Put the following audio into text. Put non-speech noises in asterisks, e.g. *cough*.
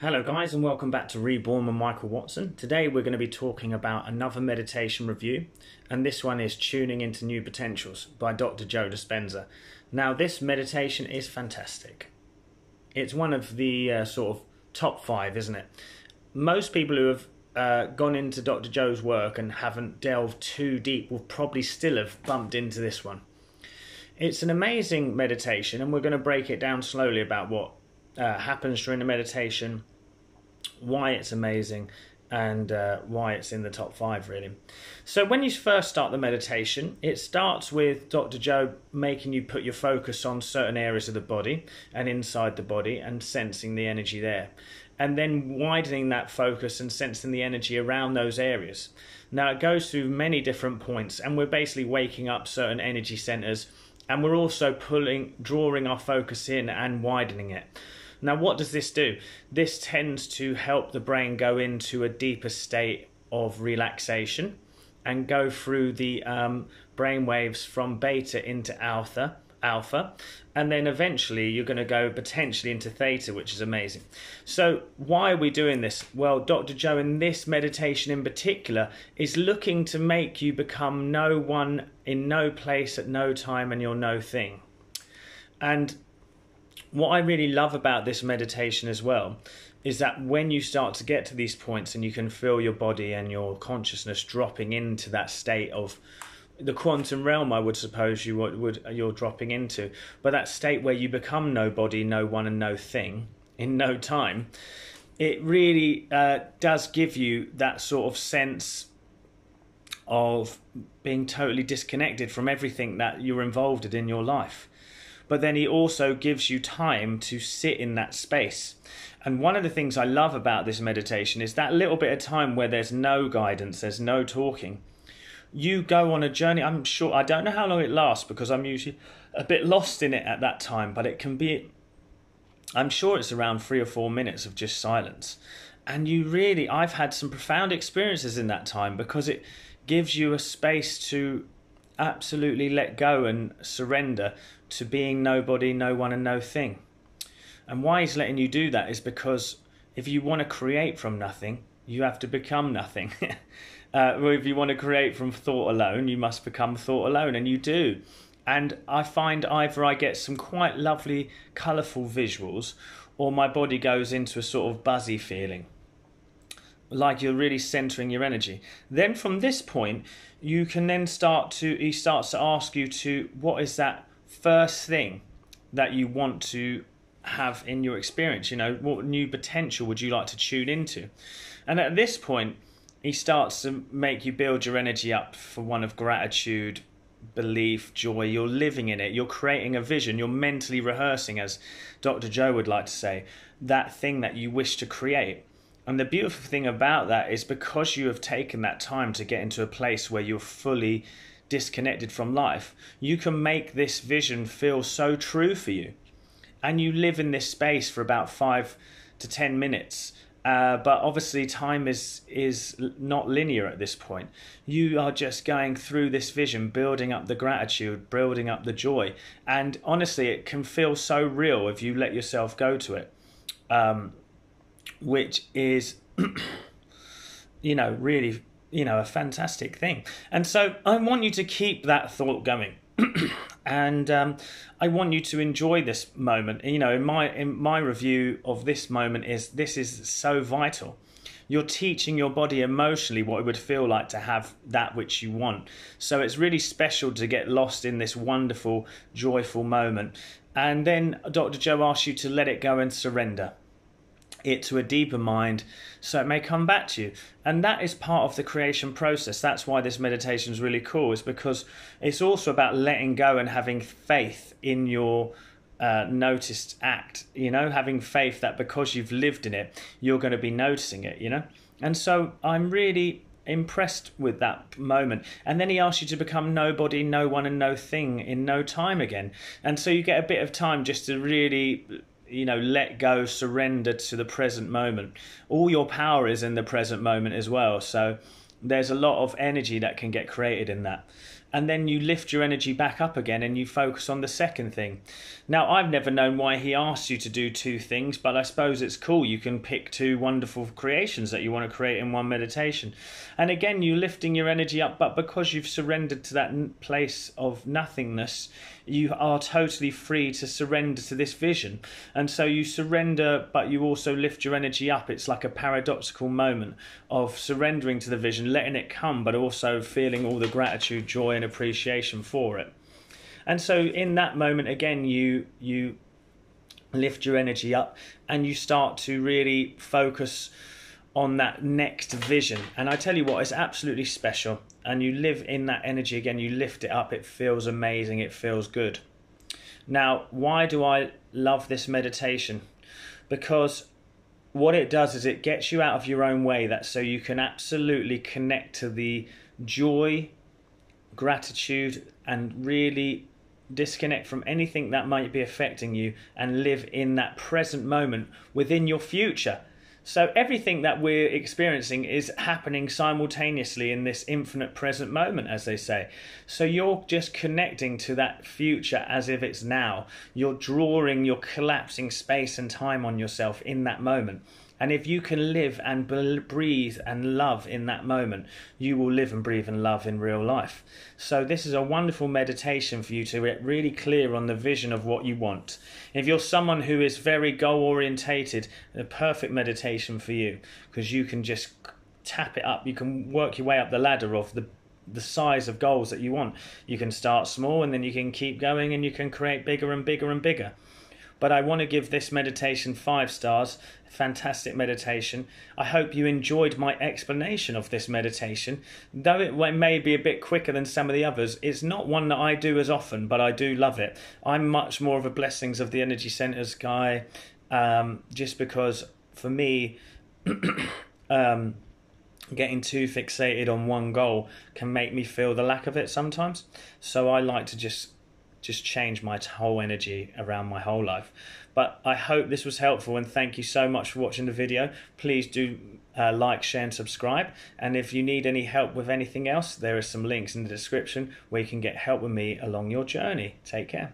Hello, guys, and welcome back to Reborn with Michael Watson. Today, we're going to be talking about another meditation review, and this one is Tuning into New Potentials by Dr. Joe Dispenza. Now, this meditation is fantastic. It's one of the uh, sort of top five, isn't it? Most people who have uh, gone into Dr. Joe's work and haven't delved too deep will probably still have bumped into this one. It's an amazing meditation, and we're going to break it down slowly about what uh, happens during the meditation, why it's amazing, and uh, why it's in the top five, really. So, when you first start the meditation, it starts with Dr. Joe making you put your focus on certain areas of the body and inside the body and sensing the energy there. And then widening that focus and sensing the energy around those areas. Now, it goes through many different points, and we're basically waking up certain energy centers, and we're also pulling, drawing our focus in and widening it. Now, what does this do? This tends to help the brain go into a deeper state of relaxation and go through the um, brain waves from beta into alpha alpha and then eventually you're going to go potentially into theta which is amazing. So why are we doing this? Well dr joe in this meditation in particular is looking to make you become no one in no place at no time and you're no thing. And what I really love about this meditation as well is that when you start to get to these points and you can feel your body and your consciousness dropping into that state of the quantum realm I would suppose you would, would you're dropping into. But that state where you become nobody no one and no thing in no time it really uh, does give you that sort of sense of being totally disconnected from everything that you're involved in in your life but then he also gives you time to sit in that space. And one of the things I love about this meditation is that little bit of time where there's no guidance, there's no talking. You go on a journey. I'm sure, I don't know how long it lasts because I'm usually a bit lost in it at that time, but it can be, I'm sure it's around three or four minutes of just silence. And you really, I've had some profound experiences in that time because it gives you a space to absolutely let go and surrender to being nobody, no one, and no thing. And why he's letting you do that is because if you want to create from nothing, you have to become nothing. *laughs* uh, if you want to create from thought alone, you must become thought alone, and you do. And I find either I get some quite lovely, colourful visuals, or my body goes into a sort of buzzy feeling like you're really centering your energy. Then from this point, you can then start to, he starts to ask you to, what is that first thing that you want to have in your experience? You know, what new potential would you like to tune into? And at this point, he starts to make you build your energy up for one of gratitude, belief, joy. You're living in it. You're creating a vision. You're mentally rehearsing, as Dr. Joe would like to say, that thing that you wish to create. And the beautiful thing about that is because you have taken that time to get into a place where you're fully disconnected from life, you can make this vision feel so true for you. And you live in this space for about five to ten minutes. Uh, but obviously, time is is not linear at this point. You are just going through this vision, building up the gratitude, building up the joy, and honestly, it can feel so real if you let yourself go to it. Um, which is, *clears throat* you know, really, you know, a fantastic thing. And so I want you to keep that thought going. *clears throat* and um, I want you to enjoy this moment. You know, in my in my review of this moment is this is so vital. You're teaching your body emotionally what it would feel like to have that which you want. So it's really special to get lost in this wonderful, joyful moment. And then Dr. Joe asks you to let it go and surrender it to a deeper mind so it may come back to you and that is part of the creation process that's why this meditation is really cool is because it's also about letting go and having faith in your uh, noticed act you know having faith that because you've lived in it you're going to be noticing it you know and so i'm really impressed with that moment. And then he asks you to become nobody, no one, and no thing in no time again. And so you get a bit of time just to really you know let go surrender to the present moment. All your power is in the present moment as well. So there's a lot of energy that can get created in that and then you lift your energy back up again and you focus on the second thing. Now, I've never known why he asked you to do two things, but I suppose it's cool. You can pick two wonderful creations that you want to create in one meditation. And again, you're lifting your energy up, but because you've surrendered to that place of nothingness, you are totally free to surrender to this vision. And so you surrender, but you also lift your energy up. It's like a paradoxical moment of surrendering to the vision, letting it come, but also feeling all the gratitude, joy, and appreciation for it. And so in that moment, again, you you lift your energy up and you start to really focus on that next vision. And I tell you what, it's absolutely special and you live in that energy again, you lift it up, it feels amazing, it feels good. Now, why do I love this meditation? Because what it does is it gets you out of your own way that so you can absolutely connect to the joy, gratitude, and really disconnect from anything that might be affecting you and live in that present moment within your future. So everything that we're experiencing is happening simultaneously in this infinite present moment, as they say. So you're just connecting to that future as if it's now. You're drawing, you're collapsing space and time on yourself in that moment. And if you can live and breathe and love in that moment, you will live and breathe and love in real life. So, this is a wonderful meditation for you to get really clear on the vision of what you want. If you're someone who is very goal orientated, a perfect meditation for you because you can just tap it up. You can work your way up the ladder of the the size of goals that you want. You can start small and then you can keep going and you can create bigger and bigger and bigger. But I want to give this meditation five stars. Fantastic meditation. I hope you enjoyed my explanation of this meditation. Though it may be a bit quicker than some of the others, it's not one that I do as often, but I do love it. I'm much more of a Blessings of the Energy Centers guy, um, just because for me, *clears throat* um, getting too fixated on one goal can make me feel the lack of it sometimes. So I like to just just change my whole energy around my whole life. But I hope this was helpful and thank you so much for watching the video. Please do uh, like, share, and subscribe. And if you need any help with anything else, there are some links in the description where you can get help with me along your journey. Take care.